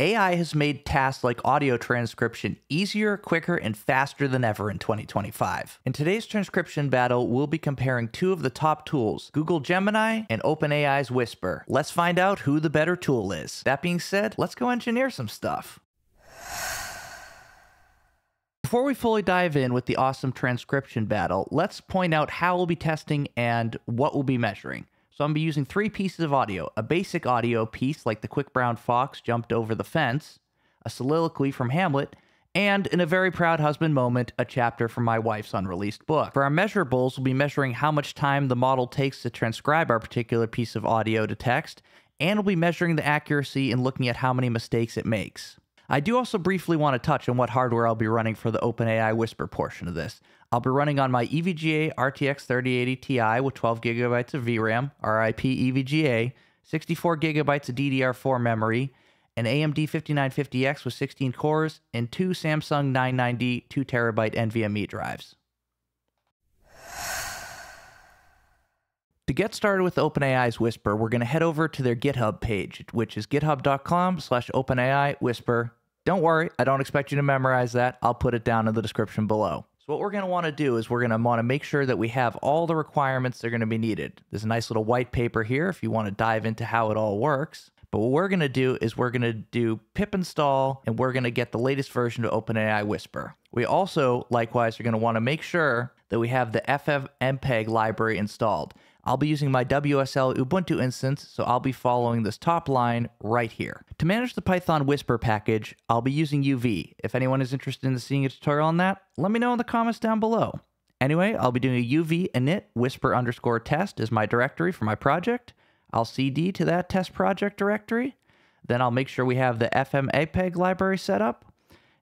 AI has made tasks like audio transcription easier, quicker, and faster than ever in 2025. In today's transcription battle, we'll be comparing two of the top tools, Google Gemini and OpenAI's Whisper. Let's find out who the better tool is. That being said, let's go engineer some stuff. Before we fully dive in with the awesome transcription battle, let's point out how we'll be testing and what we'll be measuring. So I'm going to be using three pieces of audio a basic audio piece like the quick brown fox jumped over the fence, a soliloquy from Hamlet, and in a very proud husband moment, a chapter from my wife's unreleased book. For our measurables, we'll be measuring how much time the model takes to transcribe our particular piece of audio to text, and we'll be measuring the accuracy and looking at how many mistakes it makes. I do also briefly want to touch on what hardware I'll be running for the OpenAI Whisper portion of this. I'll be running on my EVGA RTX 3080 Ti with 12 gigabytes of VRAM, RIP EVGA, 64 gigabytes of DDR4 memory, an AMD 5950X with 16 cores, and two Samsung 990 2 terabyte NVMe drives. To get started with OpenAI's Whisper, we're going to head over to their GitHub page, which is github.com slash OpenAI Whisper. Don't worry, I don't expect you to memorize that. I'll put it down in the description below. So what we're going to want to do is we're going to want to make sure that we have all the requirements that are going to be needed. There's a nice little white paper here if you want to dive into how it all works. But what we're going to do is we're going to do pip install and we're going to get the latest version of OpenAI Whisper. We also, likewise, are going to want to make sure that we have the FFmpeg library installed. I'll be using my WSL Ubuntu instance, so I'll be following this top line right here. To manage the Python Whisper package, I'll be using UV. If anyone is interested in seeing a tutorial on that, let me know in the comments down below. Anyway, I'll be doing a UV init whisper underscore test as my directory for my project. I'll cd to that test project directory. Then I'll make sure we have the FFmpeg library set up.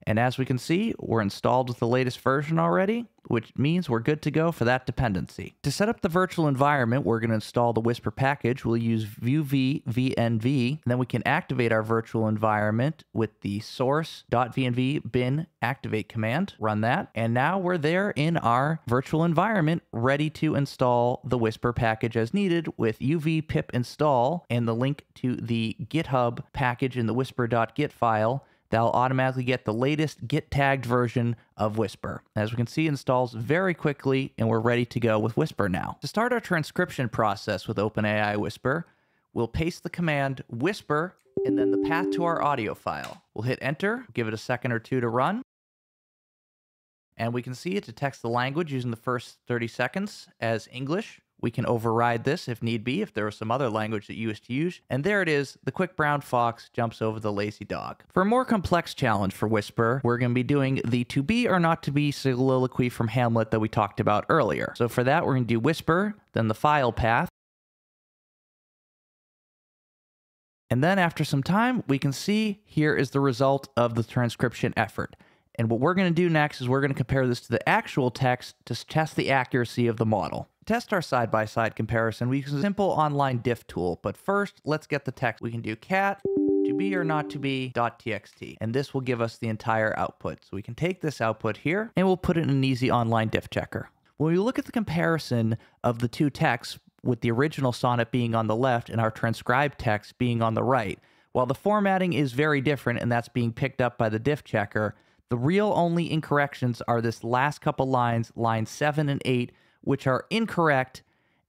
And as we can see, we're installed with the latest version already, which means we're good to go for that dependency. To set up the virtual environment, we're going to install the Whisper package. We'll use vuv venv, and then we can activate our virtual environment with the source.venv bin activate command. Run that. And now we're there in our virtual environment, ready to install the Whisper package as needed with uv pip install and the link to the GitHub package in the whisper.git file that'll automatically get the latest git tagged version of Whisper. As we can see, installs very quickly and we're ready to go with Whisper now. To start our transcription process with OpenAI Whisper, we'll paste the command whisper and then the path to our audio file. We'll hit enter, give it a second or two to run. And we can see it detects the language using the first 30 seconds as English. We can override this if need be, if there was some other language that you used to use. And there it is, the quick brown fox jumps over the lazy dog. For a more complex challenge for Whisper, we're going to be doing the to be or not to be soliloquy from Hamlet that we talked about earlier. So for that, we're going to do Whisper, then the file path. And then after some time, we can see here is the result of the transcription effort. And what we're going to do next is we're going to compare this to the actual text to test the accuracy of the model test our side-by-side comparison, we use a simple online diff tool. But first, let's get the text. We can do cat to be or not to be .txt, and this will give us the entire output. So we can take this output here, and we'll put it in an easy online diff checker. When we look at the comparison of the two texts, with the original sonnet being on the left and our transcribed text being on the right, while the formatting is very different and that's being picked up by the diff checker, the real only incorrections are this last couple lines, lines 7 and 8, which are incorrect,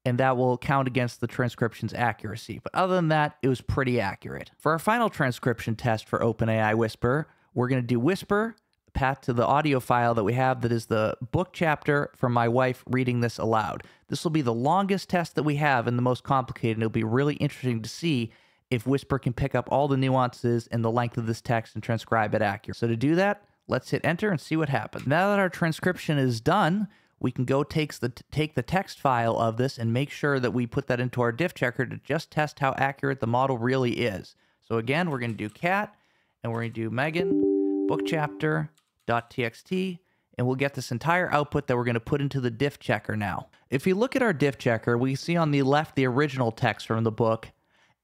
and that will count against the transcription's accuracy. But other than that, it was pretty accurate. For our final transcription test for OpenAI Whisper, we're going to do Whisper, path to the audio file that we have that is the book chapter from my wife reading this aloud. This will be the longest test that we have and the most complicated, it'll be really interesting to see if Whisper can pick up all the nuances and the length of this text and transcribe it accurately. So to do that, let's hit enter and see what happens. Now that our transcription is done, we can go takes the take the text file of this and make sure that we put that into our diff checker to just test how accurate the model really is. So again, we're going to do cat and we're going to do Megan book chapter dot .txt and we'll get this entire output that we're going to put into the diff checker now. If you look at our diff checker, we see on the left the original text from the book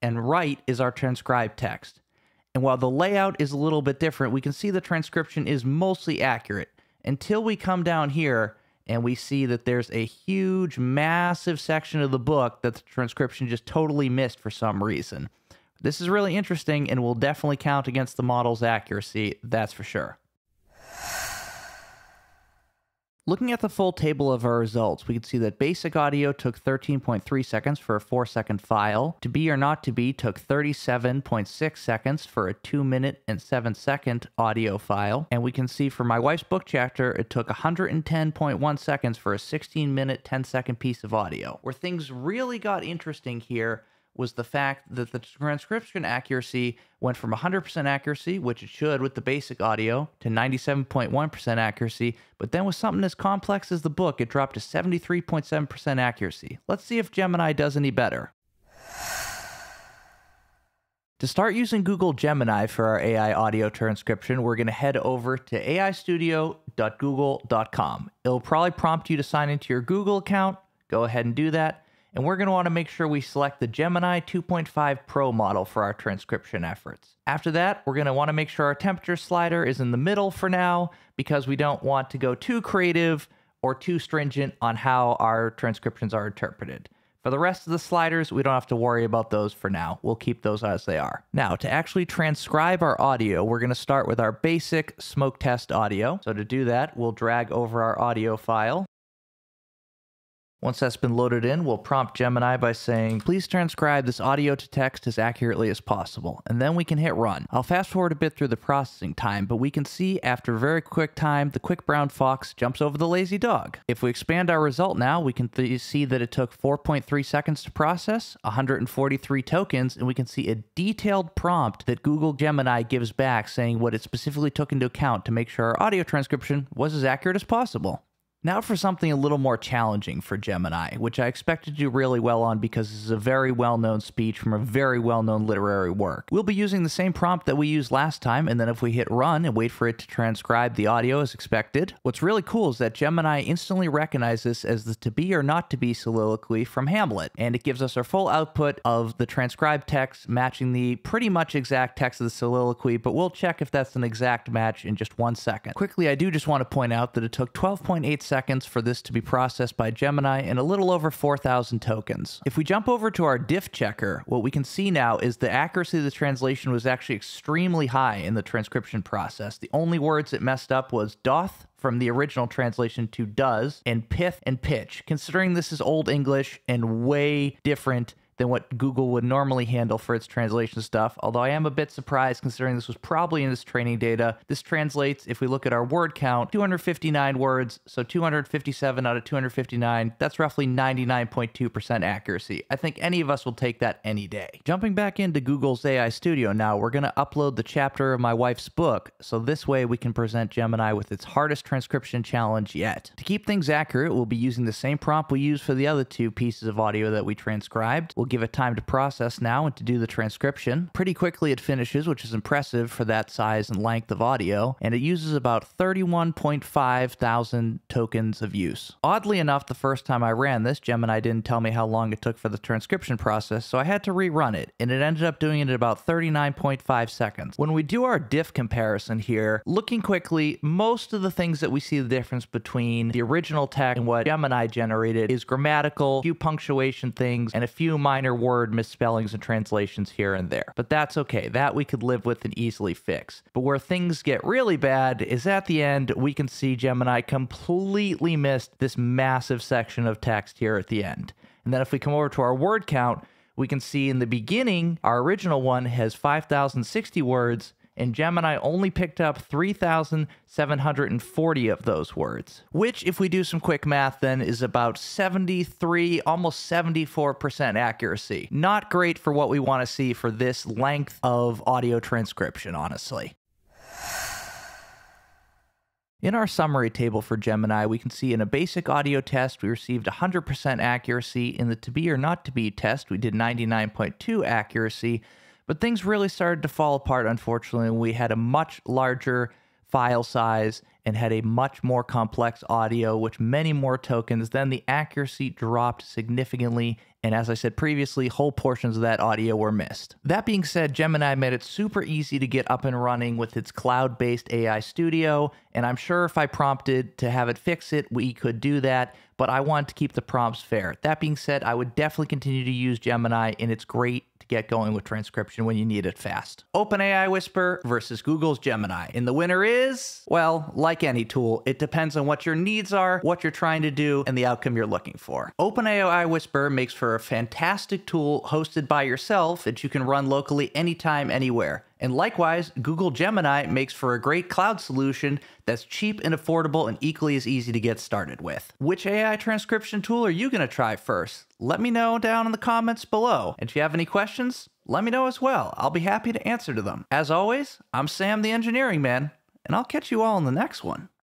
and right is our transcribed text. And while the layout is a little bit different, we can see the transcription is mostly accurate until we come down here and we see that there's a huge, massive section of the book that the transcription just totally missed for some reason. This is really interesting and will definitely count against the model's accuracy, that's for sure. Looking at the full table of our results, we can see that basic audio took 13.3 seconds for a 4 second file. To be or not to be took 37.6 seconds for a 2 minute and 7 second audio file. And we can see for my wife's book chapter, it took 110.1 seconds for a 16 minute, 10 second piece of audio. Where things really got interesting here was the fact that the transcription accuracy went from 100% accuracy, which it should with the basic audio, to 97.1% accuracy, but then with something as complex as the book, it dropped to 73.7% accuracy. Let's see if Gemini does any better. To start using Google Gemini for our AI audio transcription, we're going to head over to aistudio.google.com. It'll probably prompt you to sign into your Google account. Go ahead and do that and we're going to want to make sure we select the Gemini 2.5 Pro model for our transcription efforts. After that, we're going to want to make sure our temperature slider is in the middle for now because we don't want to go too creative or too stringent on how our transcriptions are interpreted. For the rest of the sliders, we don't have to worry about those for now. We'll keep those as they are. Now, to actually transcribe our audio, we're going to start with our basic smoke test audio. So to do that, we'll drag over our audio file. Once that's been loaded in, we'll prompt Gemini by saying, please transcribe this audio to text as accurately as possible, and then we can hit run. I'll fast forward a bit through the processing time, but we can see after a very quick time, the quick brown fox jumps over the lazy dog. If we expand our result now, we can see that it took 4.3 seconds to process, 143 tokens, and we can see a detailed prompt that Google Gemini gives back saying what it specifically took into account to make sure our audio transcription was as accurate as possible. Now for something a little more challenging for Gemini, which I expect to do really well on because this is a very well-known speech from a very well-known literary work. We'll be using the same prompt that we used last time, and then if we hit run and wait for it to transcribe the audio as expected, what's really cool is that Gemini instantly recognizes this as the to be or not to be soliloquy from Hamlet, and it gives us our full output of the transcribed text matching the pretty much exact text of the soliloquy, but we'll check if that's an exact match in just one second. Quickly, I do just want to point out that it took 12.8 seconds seconds for this to be processed by Gemini and a little over 4,000 tokens. If we jump over to our diff checker, what we can see now is the accuracy of the translation was actually extremely high in the transcription process. The only words it messed up was doth from the original translation to does and pith and pitch. Considering this is Old English and way different than what Google would normally handle for its translation stuff, although I am a bit surprised considering this was probably in its training data. This translates, if we look at our word count, 259 words, so 257 out of 259, that's roughly 99.2% accuracy. I think any of us will take that any day. Jumping back into Google's AI Studio now, we're going to upload the chapter of my wife's book, so this way we can present Gemini with its hardest transcription challenge yet. To keep things accurate, we'll be using the same prompt we used for the other two pieces of audio that we transcribed. We'll We'll give it time to process now and to do the transcription. Pretty quickly it finishes, which is impressive for that size and length of audio, and it uses about 31.5 thousand tokens of use. Oddly enough, the first time I ran this, Gemini didn't tell me how long it took for the transcription process, so I had to rerun it, and it ended up doing it in about 39.5 seconds. When we do our diff comparison here, looking quickly, most of the things that we see the difference between the original text and what Gemini generated is grammatical, a few punctuation things, and a few minor minor word misspellings and translations here and there. But that's okay. That we could live with and easily fix. But where things get really bad is at the end, we can see Gemini completely missed this massive section of text here at the end. And then if we come over to our word count, we can see in the beginning, our original one has 5,060 words, and Gemini only picked up 3,740 of those words, which, if we do some quick math, then is about 73, almost 74% accuracy. Not great for what we want to see for this length of audio transcription, honestly. In our summary table for Gemini, we can see in a basic audio test, we received 100% accuracy. In the to be or not to be test, we did 99.2 accuracy. But things really started to fall apart, unfortunately. We had a much larger file size and had a much more complex audio, which many more tokens. Then the accuracy dropped significantly. And as I said previously, whole portions of that audio were missed. That being said, Gemini made it super easy to get up and running with its cloud based AI studio. And I'm sure if I prompted to have it fix it, we could do that. But I want to keep the prompts fair. That being said, I would definitely continue to use Gemini, and it's great get going with transcription when you need it fast. OpenAI Whisper versus Google's Gemini. And the winner is, well, like any tool, it depends on what your needs are, what you're trying to do, and the outcome you're looking for. OpenAI Whisper makes for a fantastic tool hosted by yourself that you can run locally anytime, anywhere. And likewise, Google Gemini makes for a great cloud solution that's cheap and affordable and equally as easy to get started with. Which AI transcription tool are you going to try first? Let me know down in the comments below. And if you have any questions, let me know as well. I'll be happy to answer to them. As always, I'm Sam the Engineering Man, and I'll catch you all in the next one.